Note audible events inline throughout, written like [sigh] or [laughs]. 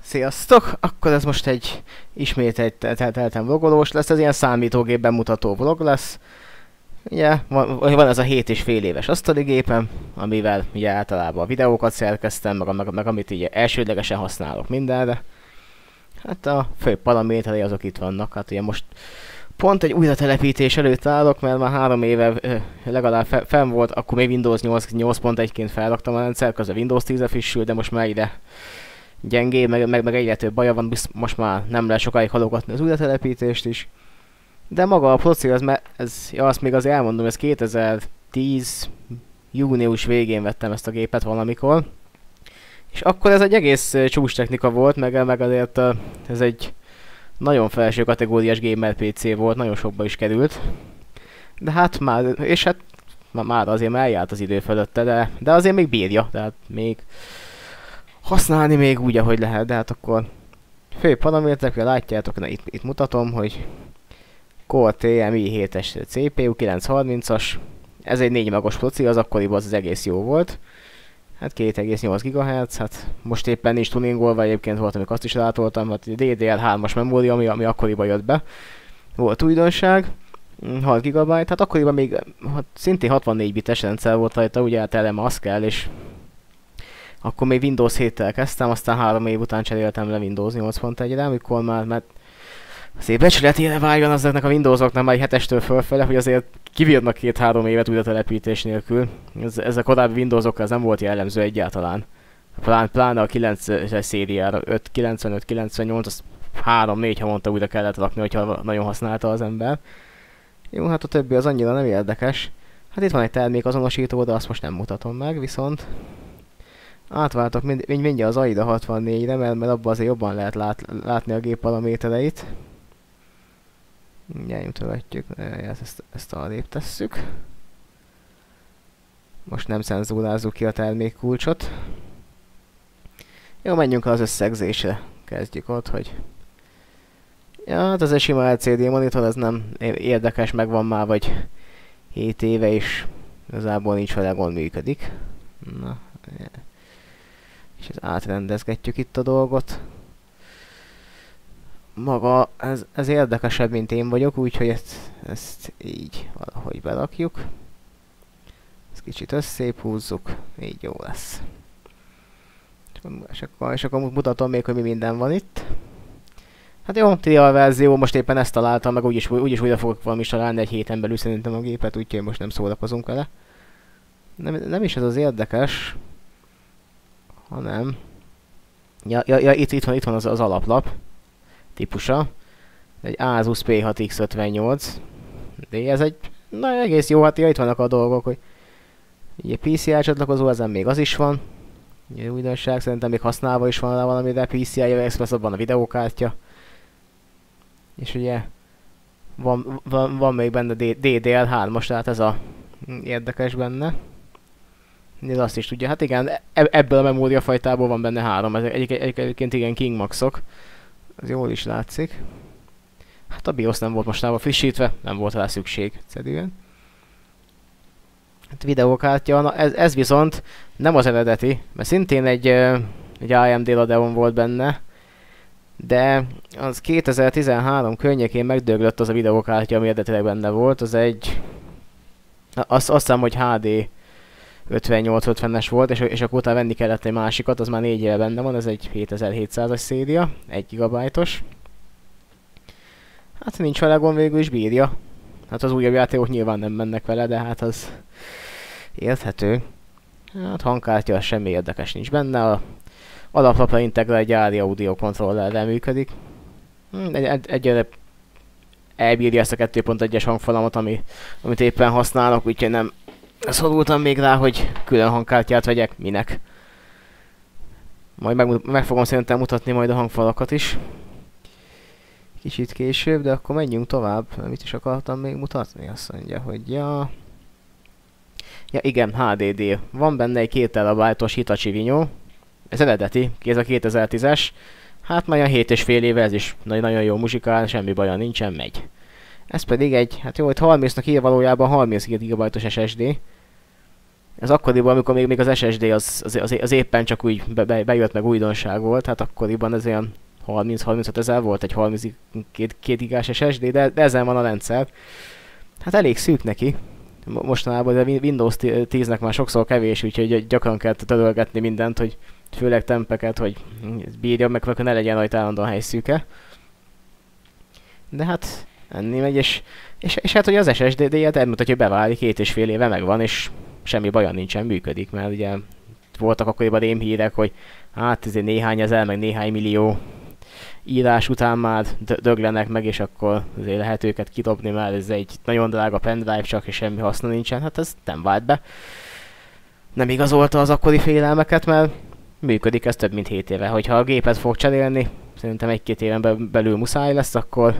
Sziasztok! Akkor ez most egy ismét egy telten vlogolós lesz, ez ilyen számítógépben mutató vlog lesz. Ugye, van, van ez a 7 és fél éves asztali gépem, amivel ugye általában a videókat szerkeztem, meg, meg, meg amit így elsődlegesen használok mindenre. Hát a fő paraméterei azok itt vannak, hát ugye most pont egy újra telepítés előtt állok, mert már három éve legalább fe, fenn volt, akkor még Windows 8.1-ként felraktam a rendszer, közben Windows 10-e frissül, de most már ide gyengé, meg, meg, meg egyre több baja van, most már nem lehet sokáig halogatni az újratelepítést is. De maga a proci, az ez, ja, azt még azért elmondom, ez 2010 június végén vettem ezt a gépet valamikor. És akkor ez egy egész csúcs volt, meg, meg azért ez egy nagyon felső kategóriás gamer PC volt, nagyon sokba is került. De hát már, és hát már azért már eljárt az idő fölötte, de, de azért még bírja, tehát még használni még úgy, ahogy lehet, de hát akkor fő paraméterek, látjátok, na itt, itt mutatom, hogy Core TMI 7-es CPU 930-as, ez egy 4 magos proci, az akkoriban az, az egész jó volt. Hát 2,8 GHz, hát most éppen nincs tuningolva, egyébként volt, amikor azt is rátoltam, hát DDR3-as memória, ami, ami akkoriban jött be. Volt újdonság, 6 GB, hát akkoriban még hát szintén 64 bites rendszer volt rajta, ugye hát eleme az kell, és akkor még Windows 7-tel kezdtem, aztán három év után cseréltem le Windows 8.1-re, amikor már, mert azért becsületére vágjon azoknak a Windowsoknak már egy hetestől fölfele, hogy azért kivírnak két-három évet újra telepítés nélkül. Ez, ez a korábbi Windowsokra ez nem volt jellemző egyáltalán. Plán, pláne a 9-es szériára, 5, 95, 98, az 3-4 havonta újra kellett rakni, hogyha nagyon használta az ember. Jó, hát a többi az annyira nem érdekes. Hát itt van egy termékazonosító, de azt most nem mutatom meg, viszont Átváltok mind, mind, az AIDA 64-re, mert, mert abban azért jobban lehet lát, látni a gép paramétereit. Mindjárt követjük, ezt, ezt, ezt arrébb tesszük. Most nem cenzúrázzuk ki a termékkulcsot. Jó, menjünk az összegzésre. Kezdjük ott, hogy... Ja, hát ez egy sima LCD monitor, ez nem érdekes, megvan már vagy 7 éve is. Igazából nincs vele gond működik. Na, yeah és ez átrendezgetjük itt a dolgot. Maga, ez, ez érdekesebb, mint én vagyok, úgyhogy ezt, ezt így valahogy belakjuk. Ezt kicsit összép húzzuk, így jó lesz. És akkor, és akkor mutatom még, hogy mi minden van itt. Hát jó, trial verzió, most éppen ezt találtam, meg úgyis, úgyis újra fogok valami találni egy héten belül szerintem a gépet, úgyhogy most nem szórakozunk vele. Nem, nem is ez az érdekes, hanem... Ja, ja, ja itt, itt van, itt van az, az alaplap típusa. Egy Asus P6X58. De ez egy na, egész jó, hát ja, itt vannak a dolgok, hogy ugye PCI csatlakozó, ezen még az is van. Ugye újdonság, szerintem még használva is van rá valami, de PCI Express van a videókártya. És ugye van, van, van még benne DDL3-as, tehát ez a érdekes benne. Ez azt is tudja. Hát igen, e-, ebből a memóriafajtából van benne három. Ez egy, egy, egyébként igen King Maxok. Ez jól is látszik. Hát a BIOS nem volt mostában frissítve, nem volt rá szükség, egyszerűen. Hát videókártya, na ez, ez viszont nem az eredeti, mert szintén egy, egy AMD Radeon volt benne, de az 2013 környékén megdöglött az a videókártya, ami eredetileg benne volt, az egy... Azt, azt hiszem, hogy HD 58-50-es volt, és, és akkor utána venni kellett egy másikat, az már 4 éve benne van, ez egy 7700-as széria, 1 GB-os. Hát nincs vele gond, végül is bírja. Hát az újabb játékok nyilván nem mennek vele, de hát az érthető. Hát hangkártya semmi érdekes nincs benne, a alaplapra integrál egy gyári audio controllerrel működik. Hm, egy, egy, egyre elbírja ezt a 2.1-es hangfalamat, ami, amit éppen használok, úgyhogy nem szorultam még rá, hogy külön hangkártyát vegyek, minek. Majd meg, meg fogom szerintem mutatni majd a hangfalakat is. Kicsit később, de akkor menjünk tovább. Mit is akartam még mutatni? Azt mondja, hogy ja... Ja igen, HDD. Van benne egy 2 terabájtos Hitachi Vinyó. Ez eredeti, ez a 2010-es. Hát már a 7 és fél éve ez is nagyon jó muzsikál, semmi baja nincsen, megy. Ez pedig egy, hát jó, hogy 30-nak ír valójában 32 GB-os SSD. Ez akkoriban, amikor még, még az SSD az, az, az, az éppen csak úgy be, be, bejött meg újdonság volt, hát akkoriban ez olyan 30-35 ezer volt egy 32 gigás SSD, de, de ezen van a rendszer. Hát elég szűk neki. Mostanában de Windows 10-nek már sokszor kevés, úgyhogy gyakran kell törölgetni mindent, hogy főleg tempeket, hogy bírja meg, hogy ne legyen rajta állandóan helyszűke. De hát enni megy, és, és, és hát hogy az SSD-je elmutatja, hogy beválik, két és fél éve megvan, és semmi baja nincsen, működik, mert ugye voltak akkoriban hírek, hogy hát ez néhány ezer, meg néhány millió írás után már döglenek meg, és akkor azért lehet őket kidobni, mert ez egy nagyon drága pendrive csak, és semmi haszna nincsen. Hát ez nem vált be. Nem igazolta az akkori félelmeket, mert működik ez több mint 7 éve. Hogyha a gépet fog cserélni, szerintem egy-két éven belül muszáj lesz, akkor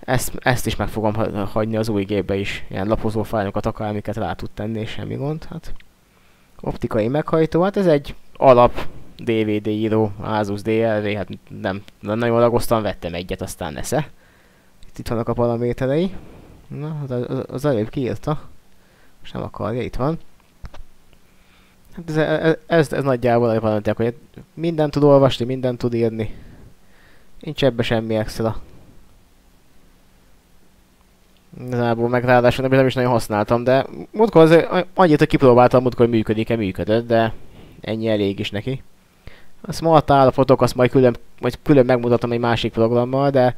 ezt, ezt is meg fogom hagyni az új gépbe is. Ilyen lapozó fájlokat akar, amiket rá tud tenni, és semmi gond. Hát optikai meghajtó, hát ez egy alap DVD író, Asus DLV, hát nem, nem nagyon lagoztam, vettem egyet, aztán nesze. Itt, itt vannak a paraméterei. Na, az, az előbb kiírta. Most nem akarja, itt van. Hát ez, ez, ez, ez nagyjából a paraméterek, hogy minden tud olvasni, minden tud írni. Nincs ebbe semmi extra. Igazából meg ráadásul nem, nem is nagyon használtam, de múltkor azért annyit, hogy kipróbáltam múltkor, hogy működik-e, működött, de ennyi elég is neki. A smart állapotok, azt majd külön, majd külön megmutatom egy másik programmal, de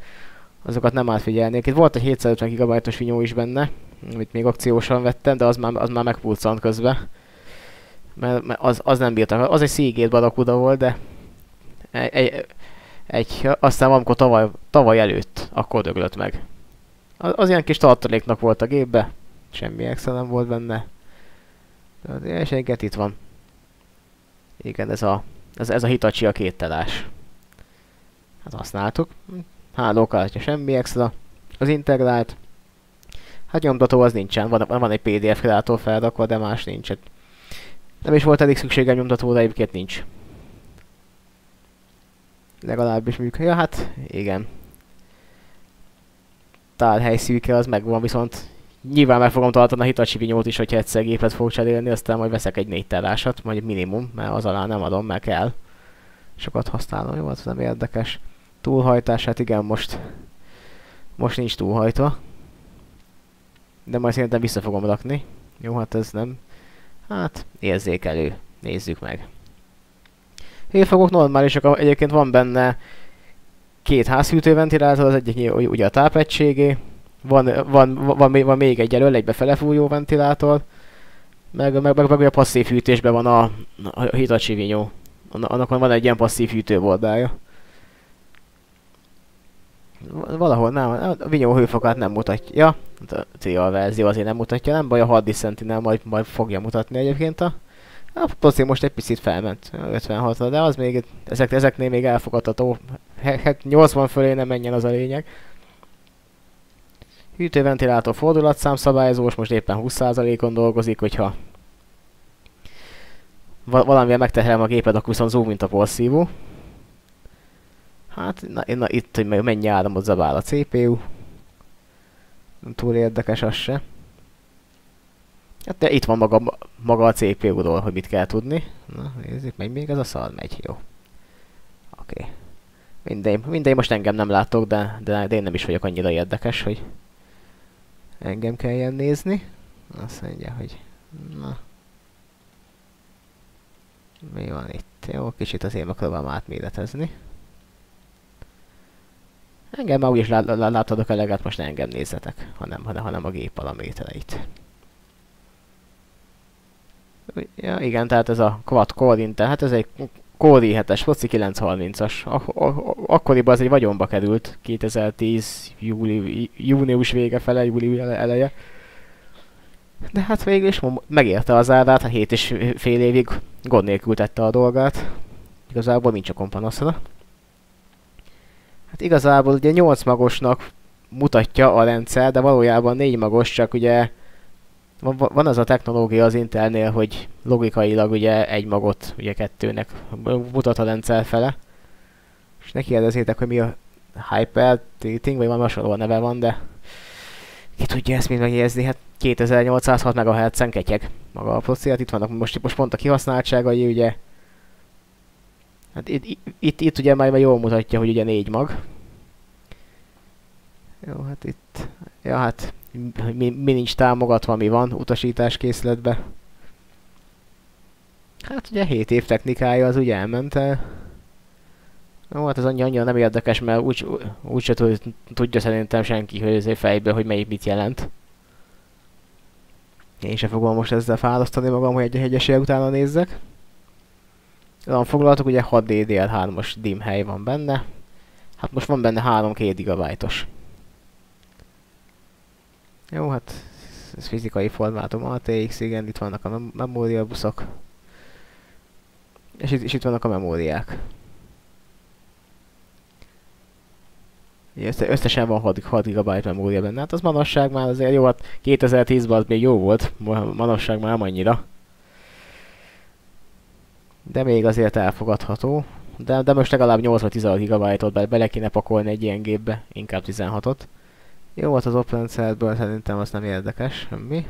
azokat nem átfigyelnék. Itt volt egy 750 GB-os vinyó is benne, amit még akciósan vettem, de az már, az már megpulcant közben. Mert, mert az, az nem bírtam. Az egy Seagate barakuda volt, de egy, egy, egy, aztán amikor tavaly, tavaly előtt, akkor döglött meg. Az, az ilyen kis tartaléknak volt a gépbe, semmi extra nem volt benne. És egyet itt van. Igen, ez a ez, ez a Hitachi a két telás. Hát használtuk. Hálókártya semmi extra. Az integrált. Hát nyomtató az nincsen, van, van egy PDF kreátor felrakva, de más nincs. Nem is volt elég szükségem nyomtatóra, egyébként nincs. Legalábbis működik. Ja, hát igen. Tárhely szűke az megvan, viszont Nyilván meg fogom tartani a Hitachi vinyót is, hogyha egyszer gépet fog cserélni, aztán majd veszek egy négy terásat, majd minimum, mert az alá nem adom, mert kell. Sokat használom, jó, az nem érdekes. Túlhajtás, hát igen, most, most nincs túlhajtva. De majd szerintem vissza fogom rakni. Jó, hát ez nem. Hát, érzékelő. Nézzük meg. Hélfogok normálisak, egyébként van benne két házhűtőventilátor, az egyik ugye a tápegységé, van, van, van, van, még egy elől, egy befelefújó ventilátor, meg, meg, meg, meg a passzív hűtésben van a, a Hitachi vinyó. Annak van egy ilyen passzív hűtőbordája. Valahol nem, a vinyó hőfokát nem mutatja. A trial verzió azért nem mutatja, nem baj, a Hard Sentinel majd, majd fogja mutatni egyébként a... A most egy picit felment 56-ra, de az még, ezek, ezeknél még elfogadható. [laughs] 80 fölé nem menjen az a lényeg. Hűtőventilátor fordulatszám szabályozós, most éppen 20%-on dolgozik, hogyha val valamivel megtehelem a géped, akkor viszont zoom, mint a porszívó. Hát, na, na itt, hogy mennyi áramot zabál a CPU. Nem túl érdekes az se. Hát de itt van maga, maga a CPU-ról, hogy mit kell tudni. Na, nézzük, megy még ez a szar, megy, jó. Oké. Okay. Mindegy, mindegy, most engem nem látok, de, de, én nem is vagyok annyira érdekes, hogy engem kelljen nézni. Azt mondja, hogy na. Mi van itt? Jó, kicsit azért akarom átméretezni. Engem már úgyis lá lá látodok eleget, most ne engem nézzetek, hanem, hanem, hanem a gép paramétereit. Ja, igen, tehát ez a quad core Intel, hát ez egy Core i7-es, foci 930-as. Akkoriban ez egy vagyonba került, 2010 júli, június vége fele, júli eleje. De hát végül is megérte az árát, a 7 és fél évig gond nélkül tette a dolgát. Igazából nincs a kompanaszra. Hát igazából ugye 8 magosnak mutatja a rendszer, de valójában 4 magos, csak ugye van, van az a technológia az Intelnél, hogy logikailag ugye egy magot ugye kettőnek mutat a rendszer fele. És ne kérdezzétek, hogy mi a Hyper Treating, vagy van hasonló neve van, de Ki tudja ezt mind megjegyezni, hát 2806 MHz-en ketyeg maga a proci, hát itt vannak most, most pont a kihasználtságai, ugye. Hát itt, itt, itt ugye már jól mutatja, hogy ugye 4 mag. Jó, hát itt, ja hát mi, mi nincs támogatva, mi van utasítás készletbe. Hát ugye 7 év technikája az ugye elment el. Jó, hát ez annyi, annyira nem érdekes, mert úgy, úgy se tudja szerintem senki, hogy fejből, hogy melyik mit jelent. Én se fogom most ezzel fárasztani magam, hogy egy hegyeség utána nézzek. Olyan foglaltuk, ugye 6 DDR3-as DIM hely van benne. Hát most van benne 3-2 GB-os. Jó, hát ez fizikai formátum ATX, igen, itt vannak a memóriabuszok. És itt, és itt vannak a memóriák. Össze, összesen van 6, 6 GB memória benne. Hát az manasság már azért jó, hát 2010-ben az még jó volt, manasság már nem annyira. De még azért elfogadható. De, de most legalább 8 vagy 16 GB-ot be, bele kéne pakolni egy ilyen gépbe, inkább 16-ot. Jó volt az OpenCell-ből, szerintem az nem érdekes, semmi.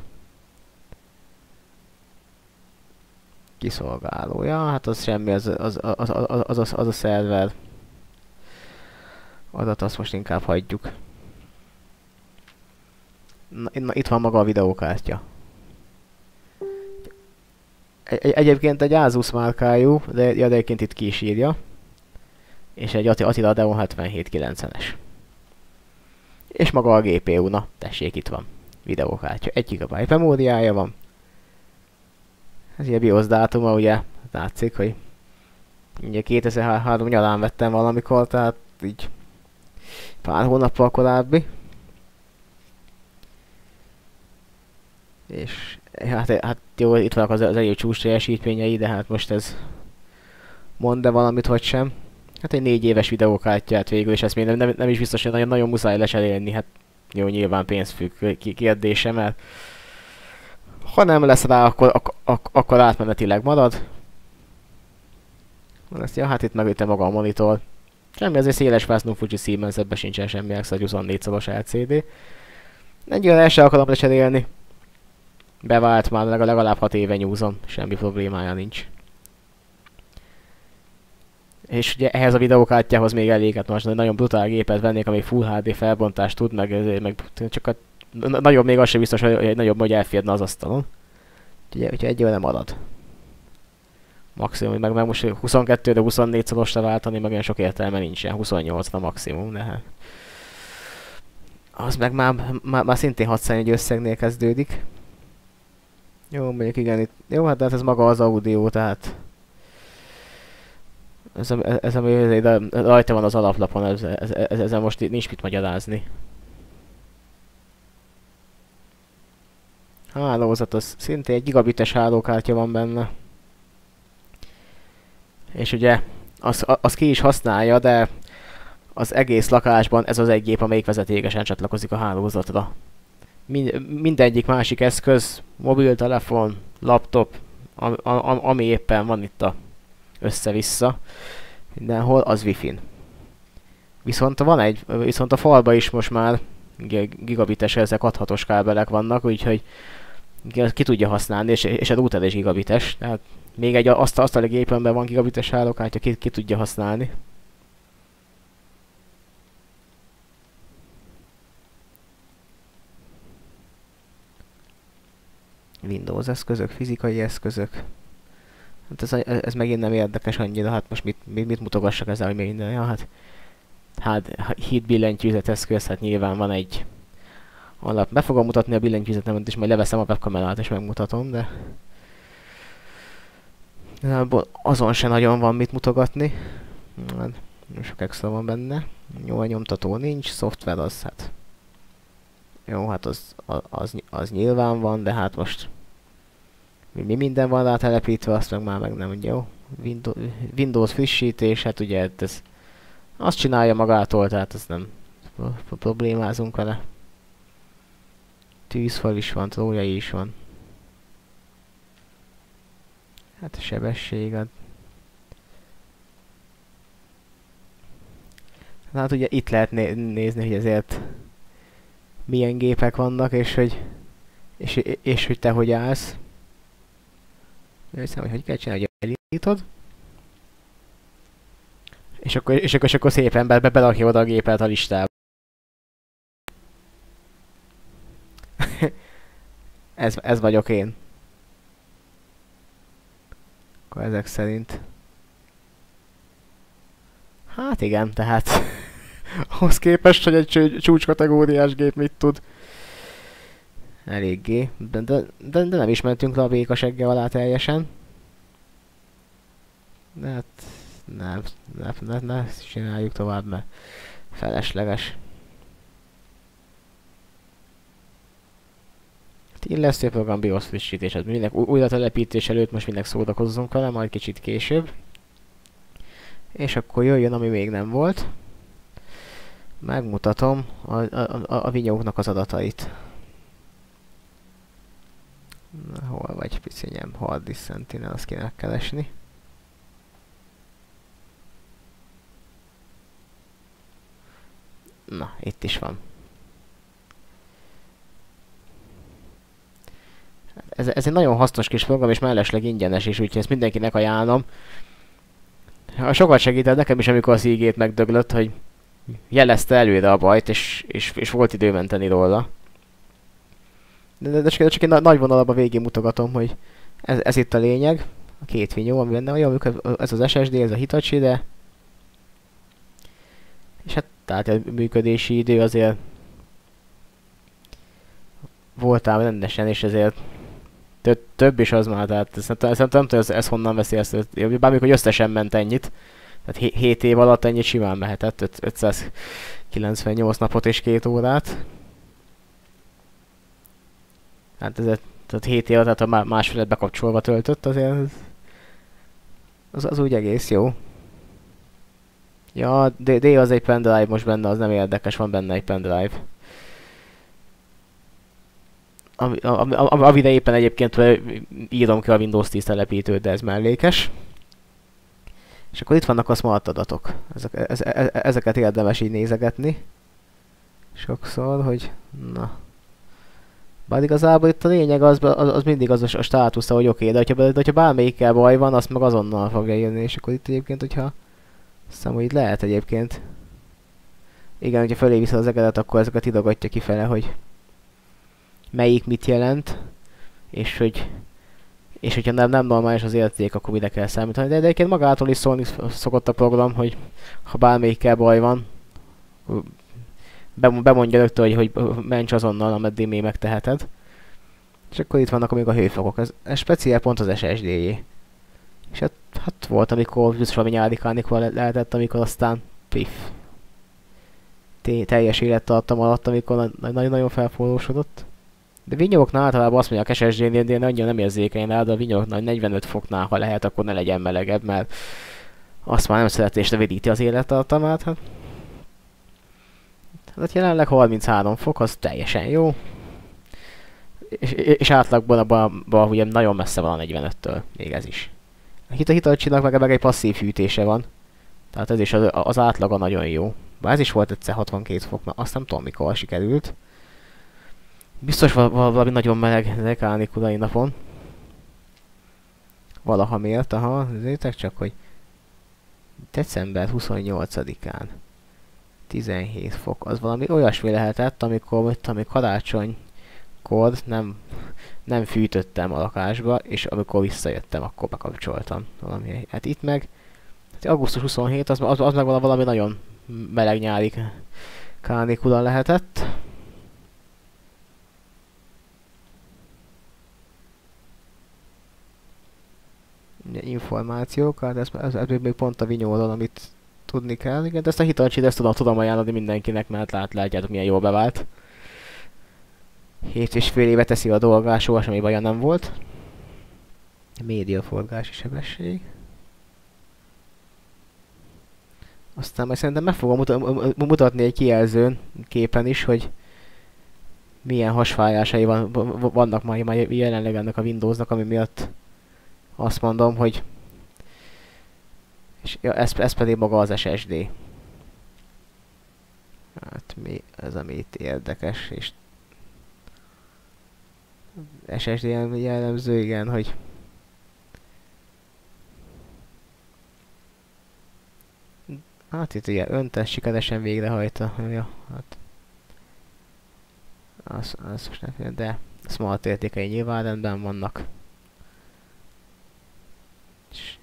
Kiszolgálója, hát az semmi, az, az, az, az, az, az, az a szerver adat azt most inkább hagyjuk. Na, na itt van maga a videókártya. Egy, egyébként egy Asus márkájú, de, ja, de egyébként itt ki is írja. És egy Attila Deon 7790-es. És maga a GPU, na, tessék, itt van. Videókártya. 1 GB memóriája van. Ez ilyen BIOS dátuma, ugye, látszik, hogy ugye 2003 nyarán vettem valamikor, tehát így pár hónappal korábbi. És hát, hát jó, itt vannak az, az egyéb csúcs teljesítményei, de hát most ez mond-e valamit, hogy sem. Hát egy négy éves videókártyát végül, és ezt még nem, nem, nem is biztos, hogy nagyon, nagyon muszáj lecserélni, hát jó, nyilván pénzfügg kérdése, mert ha nem lesz rá, akkor, ak ak akkor átmenetileg marad. Ezt, ja, hát itt megütte maga a monitor. Semmi, egy széles fásznú Fuji Siemens, ebben sincsen semmi extra 24 szoros LCD. Egyre el sem akarom lecserélni. Bevált már legalább 6 éve nyúzom, semmi problémája nincs. És ugye ehhez a videókártyához még elég, hát most nagyon brutál gépet vennék, ami Full HD felbontást tud, meg, meg csak a nagyobb még az sem biztos, hogy egy nagyobb, hogy elférne az asztalon. Ugye, hogyha egy nem marad maximum, meg, meg most 22 de 24 szorosra váltani, meg olyan sok értelme nincsen, 28 a maximum, de hát az meg már, már, már szintén 601 összegnél kezdődik. Jó, mondjuk igen, itt, jó, hát de hát ez maga az audio, tehát ez, ez, ami de rajta van az alaplapon, ez, ez, ez, ezzel most nincs mit magyarázni. Hálózat, az szintén egy gigabites hálókártya van benne és ugye az, az ki is használja, de az egész lakásban ez az egy gép, amelyik vezetékesen csatlakozik a hálózatra. Mind, mindegyik másik eszköz, mobiltelefon, laptop, am, am, ami éppen van itt a össze-vissza, mindenhol, az wifi-n. Viszont van egy, viszont a falba is most már gigabites, ezek adhatos kábelek vannak, úgyhogy ki tudja használni, és, és a router is gigabites, tehát még egy azt, azt a gépenben van gigabites hálókártya, ki, ki tudja használni. Windows eszközök, fizikai eszközök. Hát ez, ez megint nem érdekes annyira, hát most mit, mit, mit mutogassak ezzel, hogy minden, ja, hát, hát hit billentyűzet eszköz, hát nyilván van egy alap. Be fogom mutatni a billentyűzetemet, és majd leveszem a webkamerát, és megmutatom, de azon se nagyon van mit mutogatni. Hát, sok extra van benne. Jó, a nyomtató nincs, szoftver az hát... Jó, hát az, az, az nyilván van, de hát most... Mi, mi minden van rá telepítve, azt meg már meg nem, jó? Windows, frissítés, hát ugye ez... Azt csinálja magától, tehát ez nem problémázunk vele. Tűzfal is van, trójai is van. Hát a sebesség ad. Hát ugye itt lehet né nézni, hogy ezért milyen gépek vannak, és hogy, és, és hogy te hogy állsz. Hiszem, hogy hogy kell csinálni, hogy elindítod. És akkor, és akkor, és akkor szépen be, be, belakja a gépet a listába. [laughs] ez, ez vagyok én. Akkor ezek szerint. Hát igen, tehát [laughs] ahhoz képest, hogy egy csúcskategóriás gép mit tud. Eléggé. De, de, de, de nem is mentünk le a békasegge alá teljesen. De hát nem, ne, ne, ne csináljuk tovább, mert felesleges. Illesztő program BIOS frissítés, hát mindenek újra telepítés előtt most mindenek szórakozzunk vele, majd kicsit később. És akkor jöjjön, ami még nem volt. Megmutatom a, a, a, a vinyóknak az adatait. Na, hol vagy picinyem? Hard Sentinel, azt kéne keresni. Na, itt is van. Ez, ez egy nagyon hasznos kis program, és mellesleg ingyenes is, úgyhogy ezt mindenkinek ajánlom. Sokat segített nekem is, amikor az ígét megdöglött, hogy jelezte előre a bajt, és, és, és volt idő menteni róla. De, de, de csak, egy nagy vonalabban végig mutogatom, hogy ez, ez itt a lényeg. A két vinyó, ami benne van, ez az SSD, ez a Hitachi, de... És hát tehát a működési idő azért voltál rendesen, és ezért több is az már, tehát szerintem, nem tudom, ez, honnan veszi ezt, bármikor, hogy összesen ment ennyit. Tehát 7 év alatt ennyit simán mehetett, 598 napot és két órát. Hát ez tehát 7 év tehát a másfelet bekapcsolva töltött, azért az, az úgy egész jó. Ja, D, D az egy pendrive most benne, az nem érdekes, van benne egy pendrive. Amire éppen egyébként írom ki a Windows 10 telepítőt, de ez mellékes. És akkor itt vannak a smart adatok. Ezek, ez, ez, ezeket érdemes így nézegetni. Sokszor, hogy na. Bár igazából itt a lényeg az, az, az mindig az a státusza, hogy oké, de hogyha, de hogyha bármelyikkel baj van, azt meg azonnal fogja jönni, és akkor itt egyébként, hogyha hiszem, hogy itt lehet egyébként. Igen, hogyha fölé viszed az egedet, akkor ezeket idogatja kifele, hogy melyik mit jelent, és hogy és hogyha nem, nem normális az érték, akkor ide kell számítani. De egyébként magától is szólni szokott a program, hogy ha bármelyikkel baj van, bemondja rögtön, hogy, hogy mencs azonnal, ameddig még megteheted. És akkor itt vannak még a hőfokok. Ez, ez speciál pont az SSD-jé. És hát, hát volt, amikor biztos valami nyári lehetett, amikor aztán pif. teljes élettartam alatt, amikor nagyon-nagyon felforrósodott. De vinyóknál általában azt mondják, SSD-nél de nagyon nem érzékeny rá, de a vinyóknál 45 foknál, ha lehet, akkor ne legyen melegebb, mert azt már nem szereti és rövidíti az élettartamát. Hát. Hát jelenleg 33 fok, az teljesen jó. És, és átlagban abban, abban ugye nagyon messze van a 45-től, még ez is. A Hitachinak meg, meg egy passzív hűtése van. Tehát ez is az, az átlaga nagyon jó. Bár ez is volt egyszer 62 fok, mert azt nem tudom mikor sikerült. Biztos val valami nagyon meleg kánikulai napon. Valaha miért, aha, nézzétek csak, hogy december 28-án 17 fok, az valami olyasmi lehetett, amikor, mit, amikor karácsonykor nem, nem fűtöttem a lakásba, és amikor visszajöttem, akkor bekapcsoltam valami. Hát itt meg, hát augusztus 27, az, az, az meg valami nagyon meleg nyári kánikula lehetett. információkat, ez, ez, ez még pont a vinyóról, amit tudni kell. Igen, de ezt a hitachi ezt tudom, tudom ajánlani mindenkinek, mert lát, látjátok milyen jól bevált. Hét és fél éve teszi a dolgát, soha semmi baja nem volt. Médiaforgási sebesség. Aztán majd szerintem meg fogom mutatni egy kijelzőn képen is, hogy milyen hasfájásai van, vannak majd jelenleg ennek a Windowsnak, ami miatt azt mondom, hogy és ja, ez, ez pedig maga az SSD. Hát mi ez, ami itt érdekes, és SSD jellemző, igen, hogy Hát itt ugye öntes sikeresen végrehajta. Ja, hát. Az, az most nem de smart értékei nyilván rendben vannak. És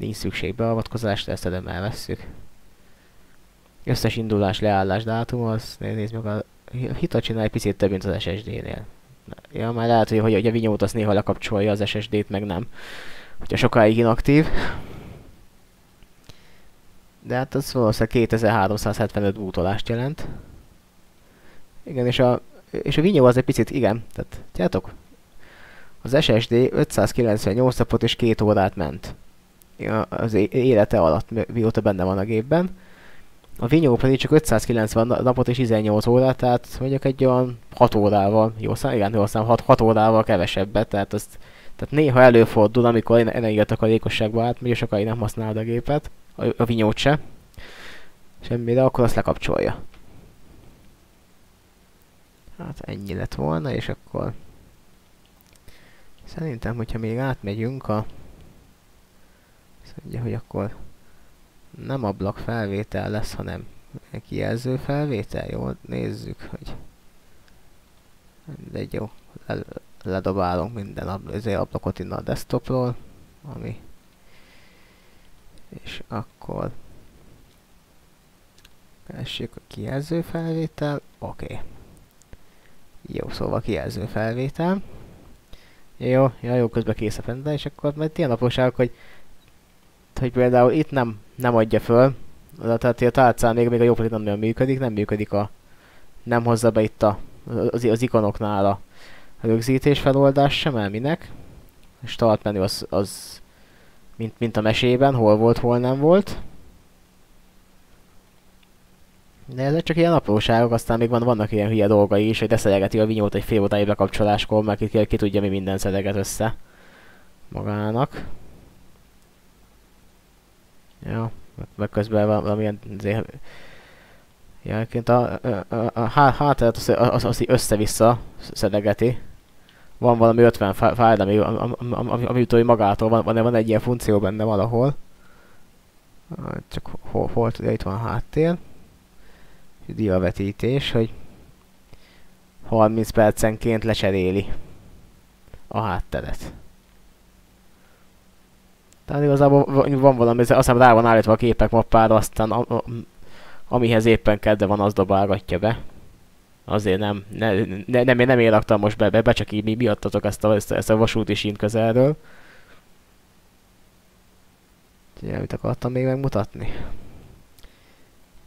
nincs szükség beavatkozásra, ezt edem elvesszük. Összes indulás, leállás dátum, az nézd meg a Hitachi egy picit több, mint az SSD-nél. Ja, már lehet, hogy, hogy a Vinyót azt néha lekapcsolja az SSD-t, meg nem. Hogyha sokáig inaktív. De hát az valószínűleg 2375 bútolást jelent. Igen, és a, és a Vinyó az egy picit, igen, tehát tudjátok, az SSD 598 napot és két órát ment az élete alatt, mióta benne van a gépben. A Vinyó pedig csak 590 napot és 18 órát, tehát mondjuk egy olyan 6 órával, jó szám, igen, jó szám, 6, 6 órával kevesebbet, tehát azt tehát néha előfordul, amikor energiatakarékosságban átmegy, és sokáig nem használod a gépet, a, a vinyót se. Semmi, de akkor azt lekapcsolja. Hát ennyi lett volna, és akkor... Szerintem, hogyha még átmegyünk a... Azt hogy akkor nem ablak felvétel lesz, hanem kijelző felvétel. Jó, nézzük, hogy... De jó, ledobálunk minden ablakot innen a desktopról, ami és akkor Keresjük a kijelző felvétel, oké. Okay. Jó, szóval kijelző felvétel. Jó, ja, jó, közben kész a fende, és akkor majd ilyen apróságok, hogy, hogy például itt nem, nem adja föl, tehát a tárcán még, még a jobb nem nagyon működik, nem működik a, nem hozza be itt a, az, az ikonoknál a rögzítés feloldás sem, el minek. A start menü az, az mint, mint a mesében, hol volt, hol nem volt. De ezek csak ilyen apróságok, aztán még van, vannak ilyen hülye dolgai is, hogy deszelegeti a vinyót egy fél óráig bekapcsoláskor, mert ki, ki, tudja mi minden szedeget össze magának. Ja, meg közben valamilyen azért, Ja, egyébként a, a, a, a háteret az, az, az össze-vissza szedegeti. Van valami 50 fájl, ami, ami, ami ami magától van, van, van egy ilyen funkció benne valahol. Csak hol, hol tudja, itt van a háttér. Diavetítés, hogy 30 percenként lecseréli a hátteret. Tehát igazából van valami, azt hiszem rá van állítva a képek mappára, aztán a, a, amihez éppen kedve van, az dobálgatja be. Azért nem, ne, ne, nem, én nem élaktam most be, be, be csak így mi miattatok ezt a, ezt, ezt a vasúti sínt közelről. Ugye, mit akartam még megmutatni?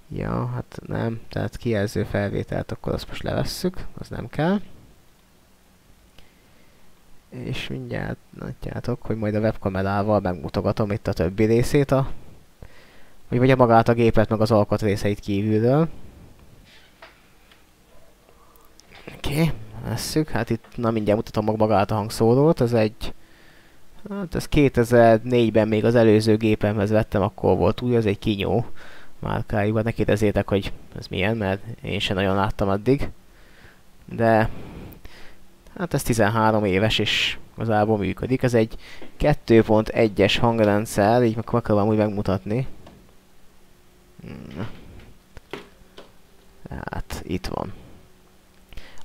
Ja, hát nem, tehát kijelző felvételt akkor azt most levesszük, az nem kell. És mindjárt látjátok, hogy majd a webkamerával megmutogatom itt a többi részét a vagy, vagy a magát a gépet, meg az alkatrészeit kívülről. Oké, okay, vesszük. Hát itt, na mindjárt mutatom magát a hangszórót. Ez egy... Hát ez 2004-ben még az előző gépemhez vettem, akkor volt új, ez egy kinyó márkáiban. Ne kérdezzétek, hogy ez milyen, mert én sem nagyon láttam addig. De... Hát ez 13 éves és igazából működik. Ez egy 2.1-es hangrendszer, így meg akarom úgy megmutatni. Hát, itt van.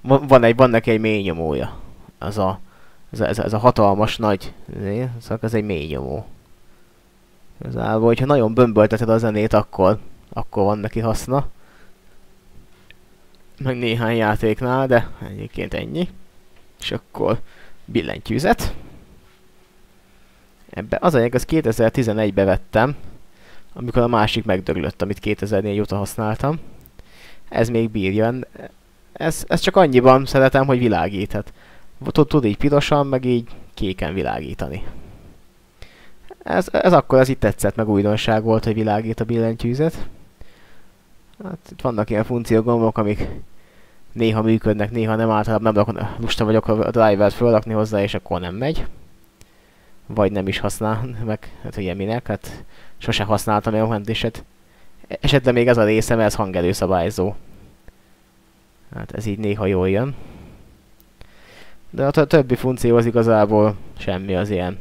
Van, egy, van neki egy mély nyomója. Az a, ez a, ez a, ez a hatalmas nagy, szóval ez egy mély nyomó. Igazából, hogyha nagyon bömbölteted a zenét, akkor, akkor van neki haszna. Meg néhány játéknál, de egyébként ennyi. És akkor billentyűzet. Ebbe az a az 2011-be vettem, amikor a másik megdöglött, amit 2004 óta használtam. Ez még bírja. Ez, ez csak annyiban szeretem, hogy világíthat. Tud, tud így pirosan, meg így kéken világítani. Ez, ez akkor ez itt tetszett, meg újdonság volt, hogy világít a billentyűzet. Hát itt vannak ilyen funkciógombok, amik néha működnek, néha nem, általában nem lusta vagyok a driver-t fölrakni hozzá, és akkor nem megy. Vagy nem is használ, [laughs] meg hát ugye minek, hát sose használtam olyan mentéset. Esetleg még ez a része, mert ez hangerőszabályzó. Hát ez így néha jól jön. De a többi funkció az igazából semmi az ilyen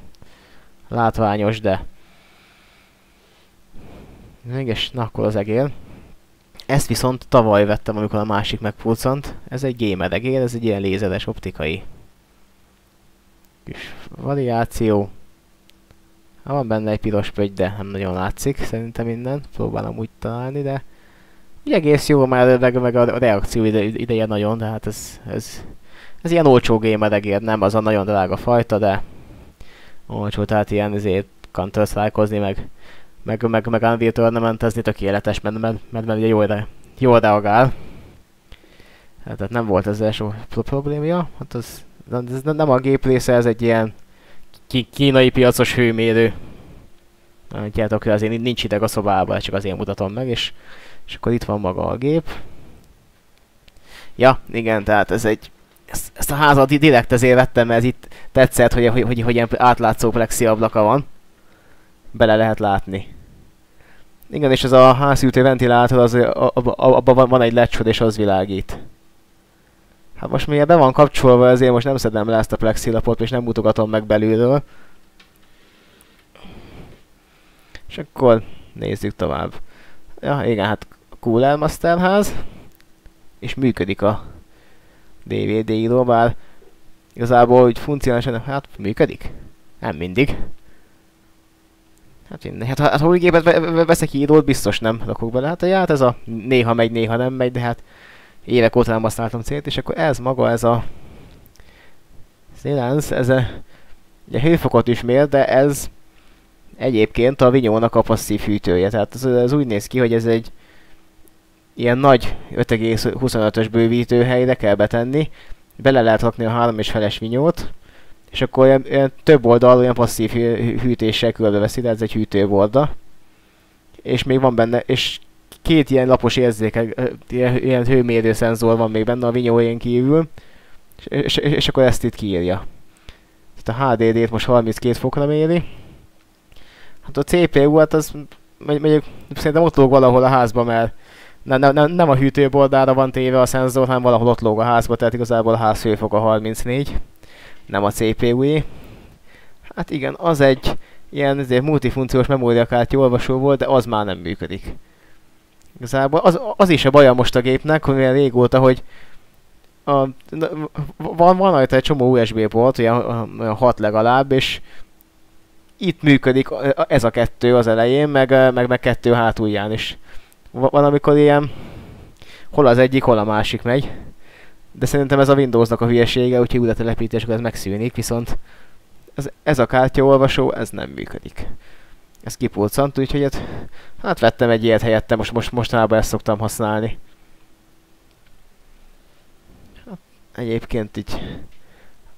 látványos, de Mégis, na akkor az egér. Ezt viszont tavaly vettem, amikor a másik megpulcant. Ez egy gamer egér, ez egy ilyen lézeres optikai kis variáció. Van benne egy piros pögy, de nem nagyon látszik szerintem innen. Próbálom úgy találni, de úgy egész jó, mert meg, a reakció ide, ideje nagyon, de hát ez, ez, ez ilyen olcsó gamer egér, nem az a nagyon drága fajta, de olcsó, tehát ilyen ezért counter meg meg, meg, meg Unreal Tournamentezni tökéletes, mert, mert, mert, mert ugye jól, jól reagál. Hát, tehát nem volt ez első problémia. Hát az, ez nem a gép része, ez egy ilyen kínai piacos hőmérő. Tudjátok, hogy azért nincs ideg a szobában, csak azért mutatom meg, és, és akkor itt van maga a gép. Ja, igen, tehát ez egy... Ezt, ezt a házat direkt ezért vettem, mert ez itt tetszett, hogy, hogy, hogy, hogy ilyen átlátszó plexi ablaka van. Bele lehet látni. Igen, és ez a házhűtő ventilátor, az, abban van, egy lecsod, és az világít. Hát most miért be van kapcsolva, ezért most nem szedem le ezt a plexilapot, és nem mutogatom meg belülről. És akkor nézzük tovább. Ja, igen, hát Cool Master ház. És működik a DVD író, bár igazából úgy funkcionálisan, hát működik. Nem mindig. Hát, én, hát, hát ha új gépet veszek írót, biztos nem rakok bele. Hát, hát ez a néha megy, néha nem megy, de hát évek óta nem használtam célt, és akkor ez maga, ez a Silence, ez a ugye hőfokot is mér, de ez egyébként a vinyónak a passzív hűtője. Tehát ez, ez úgy néz ki, hogy ez egy ilyen nagy 5,25-ös bővítőhelyre kell betenni, bele lehet rakni a 3 és feles vinyót, és akkor olyan, olyan több oldal olyan passzív hűtéssel körbeveszi, de ez egy hűtőborda. És még van benne, és két ilyen lapos érzéke, ilyen, ilyen hőmérő szenzor van még benne a vinyójén kívül, és, és, és akkor ezt itt kiírja. Tehát a HDD-t most 32 fokra méri. Hát a CPU, hát az mondjuk szerintem ott lóg valahol a házban, mert ne, ne, ne, nem a hűtőbordára van téve a szenzor, hanem valahol ott lóg a házba, tehát igazából a ház hőfok a 34 nem a CPU-é. Hát igen, az egy ilyen ezért multifunkciós memóriakártya olvasó volt, de az már nem működik. Igazából az, az is a baja most a gépnek, hogy olyan régóta, hogy a, van, van rajta egy csomó USB port, olyan hat legalább, és itt működik ez a kettő az elején, meg, meg, meg kettő hátulján is. Van amikor ilyen, hol az egyik, hol a másik megy de szerintem ez a Windowsnak a hülyesége, úgyhogy újra telepítéskor ez megszűnik, viszont ez, ez a kártyaolvasó, ez nem működik. Ez kipulcant, úgyhogy hát, hát vettem egy ilyet helyette, most, most mostanában ezt szoktam használni. Egyébként így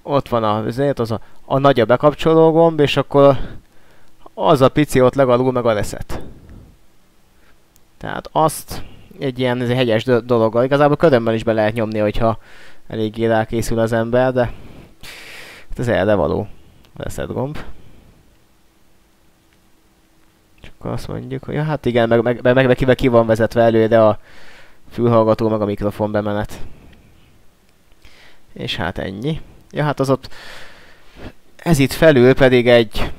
ott van a, azért az a, a nagy a bekapcsoló gomb, és akkor az a pici ott legalul meg a reset. Tehát azt egy ilyen ez egy hegyes dolog. Igazából ködömmel is be lehet nyomni, hogyha eléggé rákészül az ember, de hát ez erre való. Veszed gomb. Csak azt mondjuk, hogy ja, hát igen, meg, meg, meg, meg, meg ki van vezetve előre a fülhallgató, meg a mikrofon bemenet. És hát ennyi. Ja, hát az ott ez itt felül pedig egy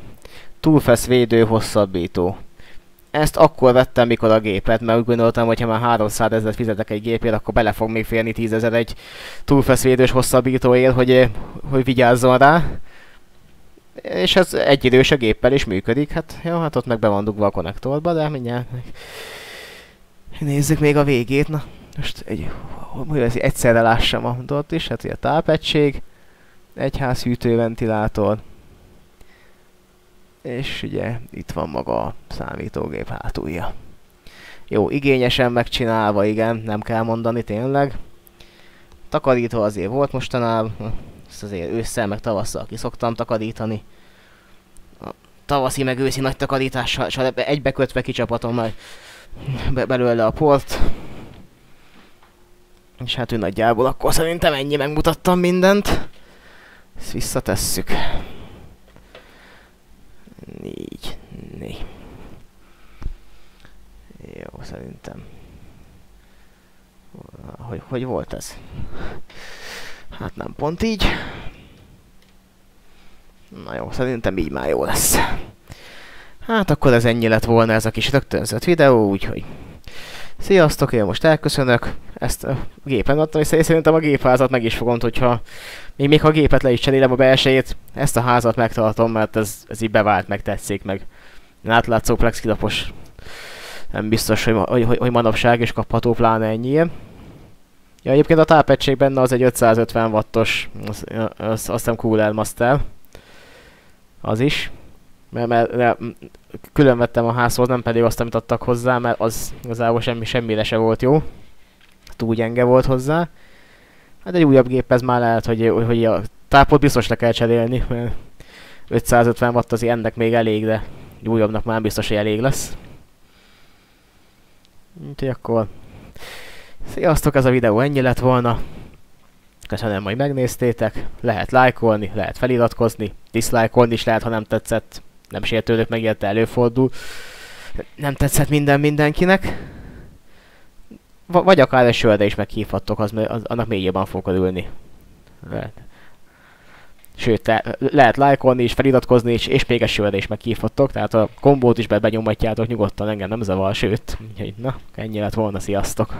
túlfesz védő hosszabbító ezt akkor vettem, mikor a gépet, mert úgy gondoltam, hogy ha már 300 ezeret fizetek egy gépért, akkor bele fog még férni 10 ezer egy túlfeszvédős hosszabbítóért, hogy, hogy vigyázzon rá. És ez egy idős a géppel is működik, hát jó, hát ott meg be van dugva a konnektorba, de mindjárt nézzük még a végét, na most egy, hogy ez egyszerre lássam a dolgot is, hát a tápegység, egyház hűtőventilátor, és ugye itt van maga a számítógép hátulja. Jó, igényesen megcsinálva, igen, nem kell mondani tényleg. Takarító azért volt mostanában, ezt azért ősszel meg tavasszal ki szoktam takarítani. A tavaszi meg őszi nagy takarítással egybekötve kicsapatom majd be belőle a port. És hát ő nagyjából akkor szerintem ennyi megmutattam mindent. Ezt visszatesszük négy, négy. Jó, szerintem. Hogy, hogy volt ez? Hát nem pont így. Na jó, szerintem így már jó lesz. Hát akkor ez ennyi lett volna ez a kis rögtönzött videó, úgyhogy Sziasztok, én most elköszönök. Ezt a gépen adtam, és szerintem a gépházat meg is fogom, hogyha még, még a gépet le is cserélem a belsejét, ezt a házat megtartom, mert ez, ez így bevált, meg tetszik, meg átlátszó plexilapos. Nem biztos, hogy, hogy, hogy, hogy manapság is kapható pláne ennyi. Ja, egyébként a tápegység benne az egy 550 wattos, az, az, azt hiszem Cool Master. Az is mert, mert, mert külön vettem a házhoz, nem pedig azt, amit adtak hozzá, mert az igazából semmi, semmire se volt jó. Túl gyenge volt hozzá. Hát egy újabb gép ez már lehet, hogy, hogy a tápot biztos le kell cserélni, mert 550 watt az ennek még elég, de újabbnak már biztos, hogy elég lesz. Úgyhogy akkor... Sziasztok, ez a videó ennyi lett volna. Köszönöm, hogy megnéztétek. Lehet lájkolni, lehet feliratkozni, diszlájkolni is lehet, ha nem tetszett nem sértődök meg, ilyet előfordul. Nem tetszett minden mindenkinek. V vagy akár egy sörre is meghívhattok, az, az, annak még jobban fog ülni. Lehet. Sőt, te, lehet lájkolni és feliratkozni, és, és még egy sörre is meghívhattok, tehát a kombót is be benyomatjátok nyugodtan, engem nem zavar, sőt. na, ennyi lett volna, sziasztok!